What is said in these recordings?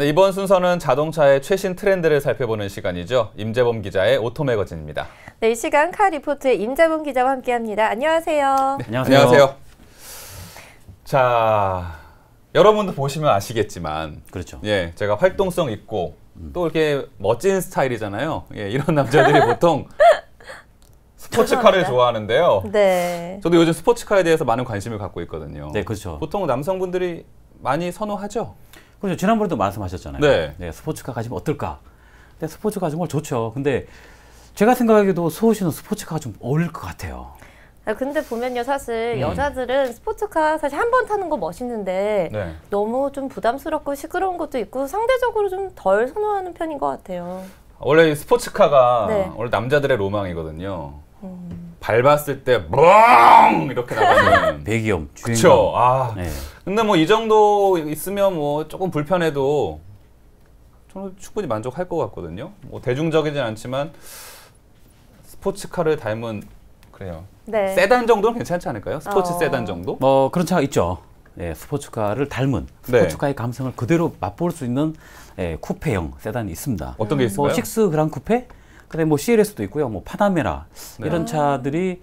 네, 이번 순서는 자동차의 최신 트렌드를 살펴보는 시간이죠. 임재범 기자의 오토매거진입니다. 네, 이 시간 카 리포트의 임재범 기자와 함께합니다. 안녕하세요. 네, 안녕하세요. 안녕하세요. 자, 여러분도 보시면 아시겠지만, 그렇죠. 예, 제가 활동성 있고 음. 또 이렇게 멋진 스타일이잖아요. 예, 이런 남자들이 보통 스포츠카를 좋아하는데요. 네. 저도 요즘 스포츠카에 대해서 많은 관심을 갖고 있거든요. 네, 그렇죠. 보통 남성분들이 많이 선호하죠. 그렇죠. 지난번에도 말씀하셨잖아요. 네. 네 스포츠카 가지면 어떨까? 근데 스포츠카 정말 좋죠. 근데 제가 생각하기에도 수호 씨는 스포츠카가 좀 어울릴 것 같아요. 아, 근데 보면요, 사실 음. 여자들은 스포츠카 사실 한 번 타는 거 멋있는데 네. 너무 좀 부담스럽고 시끄러운 것도 있고 상대적으로 좀 덜 선호하는 편인 것 같아요. 원래 스포츠카가 네. 원래 남자들의 로망이거든요. 음. 밟았을 때 멍! 이렇게 나가는 배기음 그렇죠. 아. 네. 근데 뭐 이 정도 있으면 뭐 조금 불편해도 저는 충분히 만족할 것 같거든요. 뭐 대중적이진 않지만 스포츠카를 닮은 그래요. 네. 세단 정도는 괜찮지 않을까요? 스포츠 어. 세단 정도? 뭐 그런 차가 있죠. 예, 스포츠카를 닮은 네. 스포츠카의 네. 감성을 그대로 맛볼 수 있는 예, 쿠페형 세단이 있습니다. 어떤 게 있을까요? 뭐 식스 그랑 쿠페, 그다음에 뭐 CLS도 있고요. 뭐 파나메라 네. 이런 차들이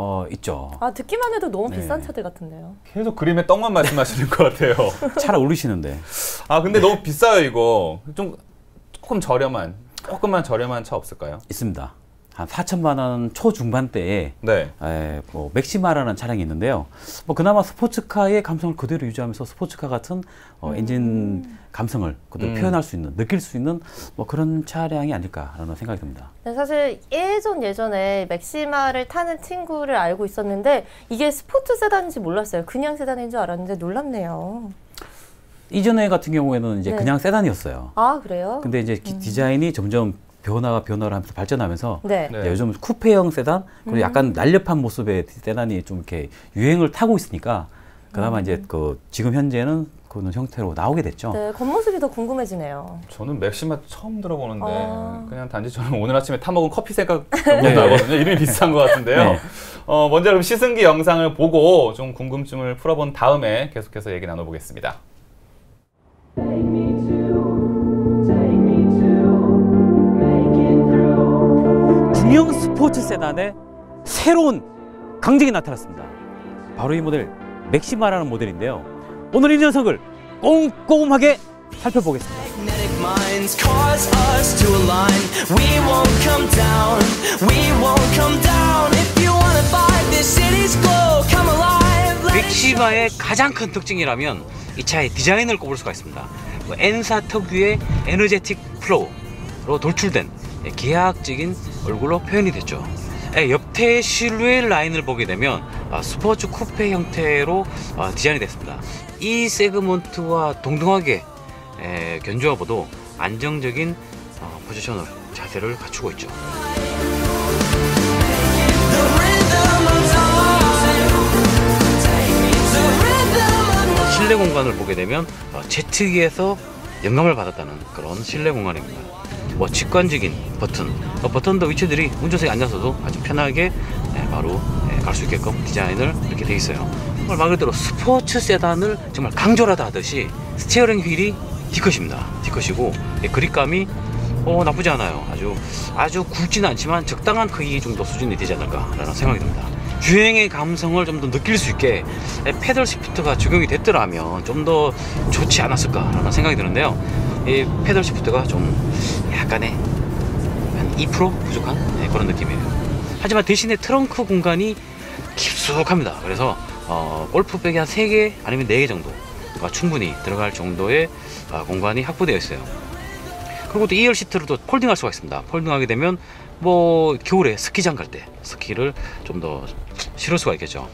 어 있죠. 아 듣기만 해도 너무 네. 비싼 차들 같은데요. 계속 그림의 떡만 말씀하시는 것 같아요. 잘 어울리시는데. 아 근데 너무 비싸요 이거. 좀 조금 저렴한, 조금만 저렴한 차 없을까요? 있습니다. 한 4천만 원 초중반대에 네. 에, 뭐 맥시마라는 차량이 있는데요. 뭐 그나마 스포츠카의 감성을 그대로 유지하면서 스포츠카 같은 어, 음. 엔진 감성을 그대로 음. 표현할 수 있는, 느낄 수 있는 뭐 그런 차량이 아닐까라는 생각이 듭니다. 네, 사실 예전 예전에 맥시마를 타는 친구를 알고 있었는데 이게 스포츠 세단인지 몰랐어요. 그냥 세단인 줄 알았는데 놀랍네요. 이전에 같은 경우에는 이제 네. 그냥 세단이었어요. 아 그래요? 근데 이제 음. 디자인이 점점 변화가 변화를 하면서 발전하면서 네. 네. 요즘 쿠페형 세단 그리고 음. 약간 날렵한 모습의 세단이 좀 이렇게 유행을 타고 있으니까 그나마 음. 이제 그 지금 현재는 그런 형태로 나오게 됐죠. 네, 겉모습이 더 궁금해지네요. 저는 맥시마 처음 들어보는데 아. 그냥 단지 저는 오늘 아침에 타 먹은 커피 생각 네. 나거든요. 이름이 비슷한 것 같은데요. 네. 어, 먼저 그럼 시승기 영상을 보고 좀 궁금증을 풀어본 다음에 계속해서 얘기 나눠보겠습니다. 스포츠 세단의 새로운 강직이 나타났습니다. 바로 이 모델 맥시마라는 모델인데요. 오늘 이 녀석을 꼼꼼하게 살펴보겠습니다. 맥시마의 가장 큰 특징이라면 이 차의 디자인을 꼽을 수가 있습니다. 뭐 N사 특유의 energetic flow로 돌출된 계약적인 얼굴로 표현이 됐죠. 옆에 실루엣 라인을 보게 되면 아, 스포츠 쿠페 형태로 아, 디자인이 됐습니다. 이 세그먼트와 동등하게 견주어봐도 안정적인 어, 포지션을 자세를 갖추고 있죠. 실내 공간을 보게 되면 어, 제트기에서 영감을 받았다는 그런 실내 공간입니다. 뭐 직관적인 버튼 어, 버튼도 위치들이 운전석에 앉아서도 아주 편하게 네, 바로 네, 갈수 있게끔 디자인을 이렇게 되어 있어요. 말 그대로 스포츠 세단을 정말 강조라도 하듯이 steering wheel이 D컷입니다. D컷이고 네, 그립감이 어, 나쁘지 않아요. 아주 아주 굵지는 않지만 적당한 크기 정도 수준이 되지 않을까 라는 생각이 듭니다 주행의 감성을 좀 더 느낄 수 있게 패들 시프트가 적용이 됐더라면 좀 더 좋지 않았을까 라는 생각이 드는데요. 이 패들 시프트가 좀 약간의 한 2% 부족한 네, 그런 느낌이에요. 하지만 대신에 트렁크 공간이 깊숙합니다. 그래서 어, 골프백이 한 3개 아니면 4개 정도가 충분히 들어갈 정도의 어, 공간이 확보되어 있어요. 그리고 또 2열 시트로도 폴딩할 수가 있습니다. 폴딩하게 되면 뭐 겨울에 스키장 갈 때 스키를 좀 더 실을 수가 있겠죠.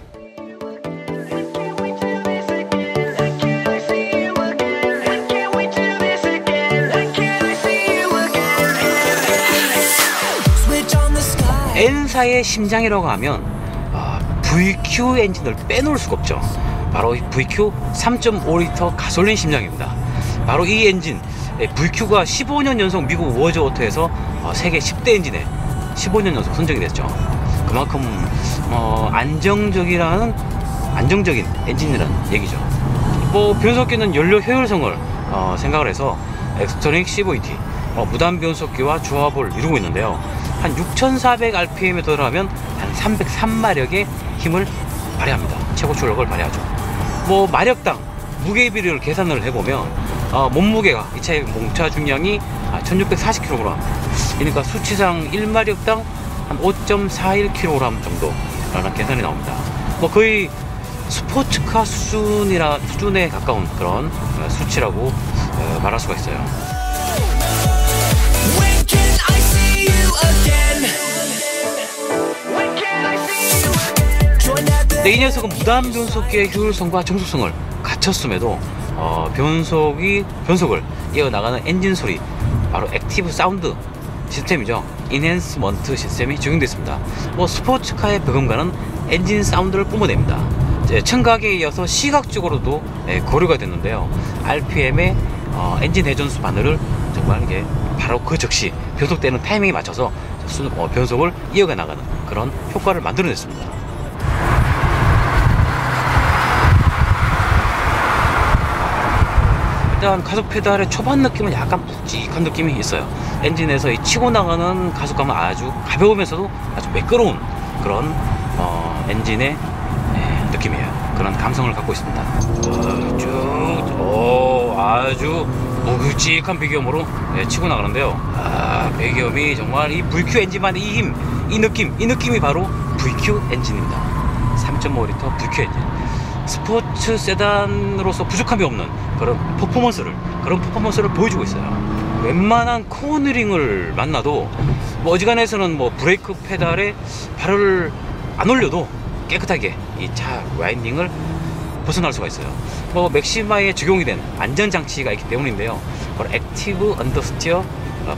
N사의 심장이라고 하면 어, VQ 엔진을 빼놓을 수가 없죠. 바로 VQ 3.5L 가솔린 심장입니다. 바로 이 엔진 VQ가 15년 연속 미국 워즈 오토에서 어, 세계 10대 엔진에 15년 연속 선정이 됐죠 그만큼 어, 안정적이라는 안정적인 엔진이라는 얘기죠 뭐 변속기는 연료 효율성을 어, 생각을 해서 엑스토닉 CVT, 어, 무단 변속기와 조합을 이루고 있는데요. 한 6,400rpm에 도달하면 한 303마력의 힘을 발휘합니다. 최고 출력을 발휘하죠. 뭐 마력당 무게 비율을 계산을 해보면 어, 몸무게가 이 차의 몽차 중량이 1640kg 그러니까 수치상 1마력당 한 5.41kg 정도라는 계산이 나옵니다. 뭐 거의 스포츠카 수준이라 수준에 가까운 그런 어, 수치라고 어, 말할 수가 있어요. 네, 이 녀석은 무단 변속기의 효율성과 정숙성을 갖췄음에도 어, 변속이 변속을 이어나가는 엔진 소리 바로 active sound system이죠. Enhancement system이 적용되어 있습니다. 뭐 스포츠카에 버금가는 엔진 사운드를 뿜어냅니다. 청각에 이어서 시각적으로도 예, 고려가 됐는데요. RPM의 어, 엔진 회전수 바늘을 정말 이게 바로 그 즉시 변속되는 타이밍에 맞춰서 수, 어, 변속을 이어가 나가는 그런 효과를 만들어냈습니다 일단 가속 페달의 초반 느낌은 약간 묵직한 느낌이 있어요. 엔진에서 이 치고 나가는 가속감은 아주 가벼우면서도 아주 매끄러운 그런 어, 엔진의 네, 느낌이에요. 그런 감성을 갖고 있습니다. 쭉 오, 아주 묵직한 배기음으로 네, 치고 나가는데요. 아, 배기음이 정말 이 VQ 엔진만의 이 힘, 이 느낌, 이 느낌이 바로 VQ 엔진입니다. 3.5L VQ 엔진 스포츠 세단으로서 부족함이 없는 그런 퍼포먼스를 그런 퍼포먼스를 보여주고 있어요. 웬만한 코너링을 만나도 뭐 어지간해서는 뭐 브레이크 페달에 발을 안 올려도 깨끗하게 이 차 winding을 벗어날 수가 있어요. 뭐 맥시마에 적용이 된 안전 장치가 있기 때문인데요. 바로 active understeer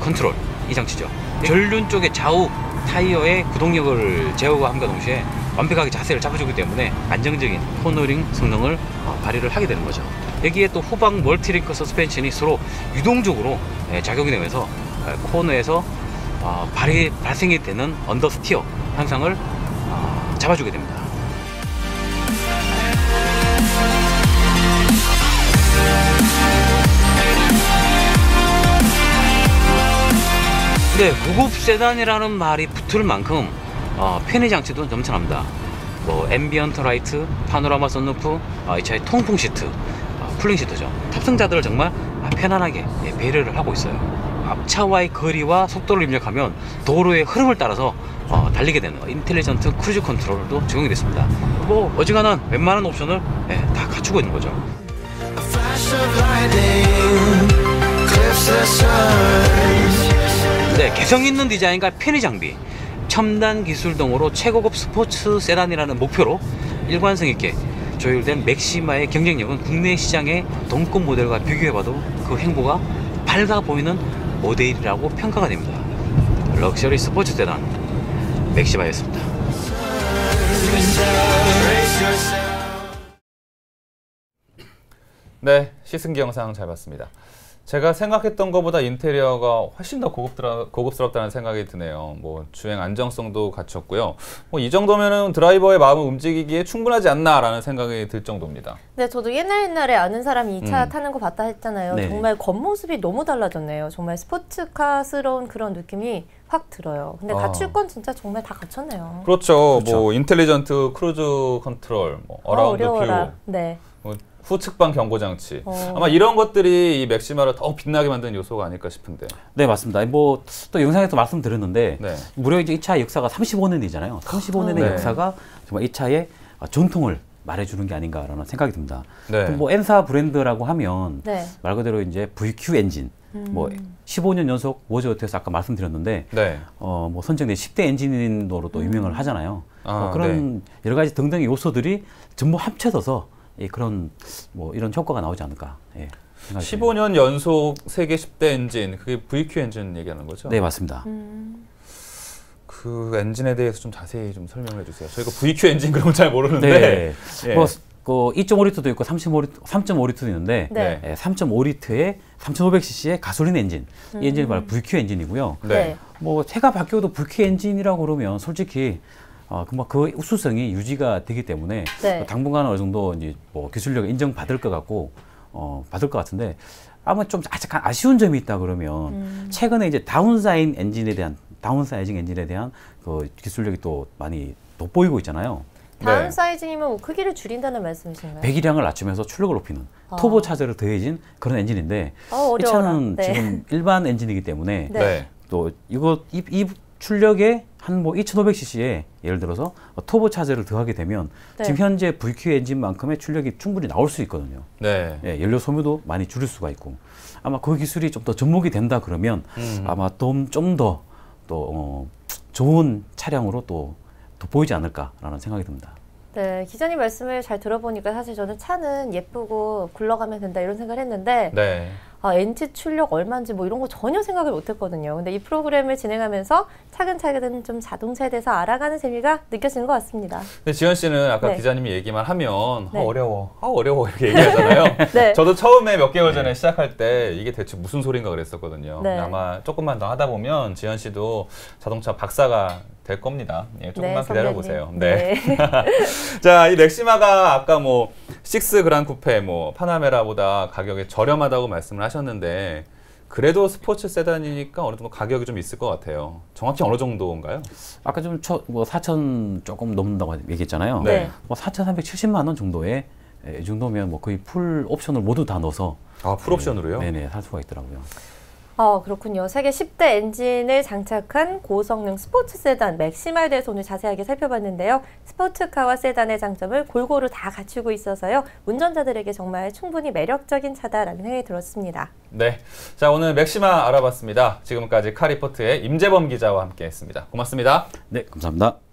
control 이 장치죠. 전륜 쪽의 좌우 타이어의 구동력을 제어함과 동시에 완벽하게 자세를 잡아주기 때문에 안정적인 코너링 성능을 어, 발휘를 하게 되는 거죠. 여기에 또 후방 multi-link 서스펜션이 서로 유동적으로 예, 작용이 되면서 예, 코너에서 어, 발휘 발생이 되는 understeer 현상을 어, 잡아주게 됩니다. 네, 고급 세단이라는 말이 붙을 만큼 어, 편의 장치도 넘쳐납니다. 뭐 ambient light, 파노라마 선루프, 어, 이 차의 통풍 시트, 어, cooling 시트죠. 탑승자들을 정말 편안하게 예, 배려를 하고 있어요. 앞차와의 거리와 속도를 입력하면 도로의 흐름을 따라서 어, 달리게 되는 intelligent cruise control도 적용이 됐습니다. 뭐 어지간한 웬만한 옵션을 예, 다 갖추고 있는 거죠. 네, 개성 있는 디자인과 편의 장비, 첨단 기술 등으로 최고급 스포츠 세단이라는 목표로 일관성 있게 조율된 Maxima의 경쟁력은 국내 시장의 동급 모델과 비교해봐도 그 행보가 밝아 보이는 모델이라고 평가가 됩니다. 럭셔리 스포츠 세단 Maxima였습니다. 네, 시승기 영상 잘 봤습니다. 제가 생각했던 것보다 인테리어가 훨씬 더 고급드라, 고급스럽다는 생각이 드네요. 뭐 주행 안정성도 갖췄고요. 뭐 이 정도면은 드라이버의 마음을 움직이기에 충분하지 않나라는 생각이 들 정도입니다. 네, 저도 옛날 옛날에 아는 사람이 이 차 음. 타는 거 봤다 했잖아요. 네 정말 겉모습이 너무 달라졌네요. 정말 스포츠카스러운 그런 느낌이 확 들어요. 근데 아. 갖출 건 진짜 정말 다 갖췄네요. 그렇죠. 그렇죠. 뭐 intelligent cruise control, 뭐 around 어, view, 네. 뭐 후측방 경고 장치. 어. 아마 이런 것들이 이 Maxima를 더 빛나게 만드는 요소가 아닐까 싶은데. 네, 맞습니다. 뭐 또 영상에서 말씀드렸는데 네. 무려 이제 이 차의 역사가 35년이잖아요. 35년의 네. 역사가 정말 이 차의 전통을 말해주는 게 아닌가라는 생각이 듭니다. 네. 뭐 N사 브랜드라고 하면 네. 말 그대로 이제 VQ 엔진, 음. 뭐 15년 연속 Ward's Auto에서 아까 말씀드렸는데 네. 어 뭐 선정된 10대 엔진으로 또 음. 유명을 하잖아요. 아, 뭐 그런 네. 여러 가지 등등의 요소들이 전부 합쳐져서 예, 그런 뭐 이런 효과가 나오지 않을까. 예, 15년 연속 세계 10대 엔진 그게 VQ 엔진 얘기하는 거죠? 네 맞습니다. 음. 그 엔진에 대해서 좀 자세히 좀 설명해 주세요. 저희가 VQ 엔진 그런 걸 잘 모르는데. 네. 예. 뭐, 그 2.5리터도 있고 3.5리터, 3.5리터도 있는데 네. 예, 3.5리터의 3,500cc의 가솔린 엔진 음. 이 엔진이 바로 VQ 엔진이고요. 네. 뭐 해가 바뀌어도 VQ 엔진이라고 그러면 솔직히 어, 그, 뭐, 그 우수성이 유지가 되기 때문에 네. 당분간 어느 정도 이제 뭐 기술력 인정받을 것 같고 어, 받을 것 같은데 아마 좀 약간 아쉬운 점이 있다 그러면 음. 최근에 이제 downsize 엔진에 대한 downsizing 엔진에 대한 그 기술력이 또 많이 돋보이고 있잖아요. downsizing이면 뭐 크기를 줄인다는 말씀이신가요? 배기량을 낮추면서 출력을 높이는 아. 터보 차저를 더해진 그런 엔진인데 어, 이 차는 네. 지금 일반 엔진이기 때문에 네. 또 이거 이, 이 출력에 한 뭐 2,500cc에 예를 들어서 터보 차저를 더하게 되면 네. 지금 현재 VQ 엔진만큼의 출력이 충분히 나올 수 있거든요. 네. 예, 연료 소모도 많이 줄일 수가 있고 아마 그 기술이 좀 더 접목이 된다 그러면 음. 아마 좀좀더 또 어, 좋은 차량으로 또 돋보이지 않을까라는 생각이 듭니다. 네, 기자님 말씀을 잘 들어보니까 사실 저는 차는 예쁘고 굴러가면 된다 이런 생각을 했는데 네. 아, 엔진 출력 얼마인지 뭐 이런 거 전혀 생각을 못 했거든요. 근데 이 프로그램을 진행하면서 차근차근 좀 자동차에 대해서 알아가는 재미가 느껴지는 것 같습니다. 근데 지현 씨는 아까 네. 기자님이 얘기만 하면 네. 아, 어려워, 아, 어려워 이렇게 얘기하잖아요. 네. 저도 처음에 몇 개월 전에 시작할 때 이게 대체 무슨 소린가 그랬었거든요. 네. 아마 조금만 더 하다 보면 지현 씨도 자동차 박사가 될 겁니다. 예, 조금만 네, 기다려 보세요. 네. 네. 자, 이 맥시마가 아까 뭐6 그란 쿠페 뭐 파나메라보다 가격이 저렴하다고 말씀을 하셨는데 그래도 스포츠 세단이니까 어느 정도 가격이 좀 있을 것 같아요. 정확히 어느 정도인가요? 아까 좀 뭐 4천 조금 넘는다고 얘기했잖아요. 네. 뭐 4,370만 원 정도에 이 정도면 뭐 거의 풀 옵션을 모두 다 넣어서 아, 풀 옵션으로요? 네, 네네, 살 수가 있더라고요. 어, 그렇군요. 세계 10대 엔진을 장착한 고성능 스포츠 세단 Maxima에 대해서 오늘 자세하게 살펴봤는데요. 스포츠카와 세단의 장점을 골고루 다 갖추고 있어서요. 운전자들에게 정말 충분히 매력적인 차다라는 생각이 들었습니다. 네. 자, 오늘 맥시마 알아봤습니다. 지금까지 카리포트의 임재범 기자와 함께 했습니다. 고맙습니다. 네, 감사합니다.